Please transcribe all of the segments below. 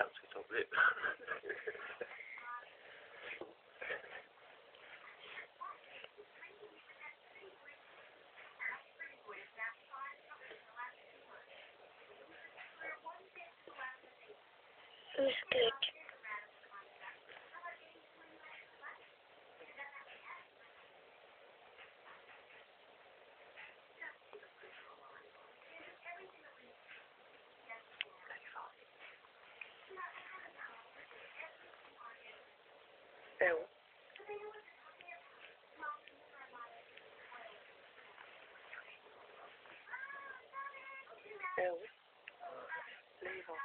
With it. It's good. đều lê vào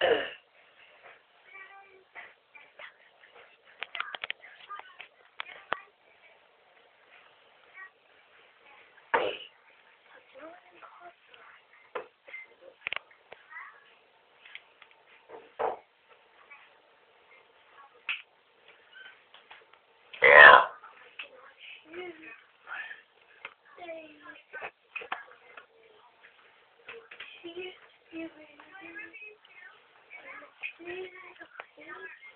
Ugh. 你那个好香啊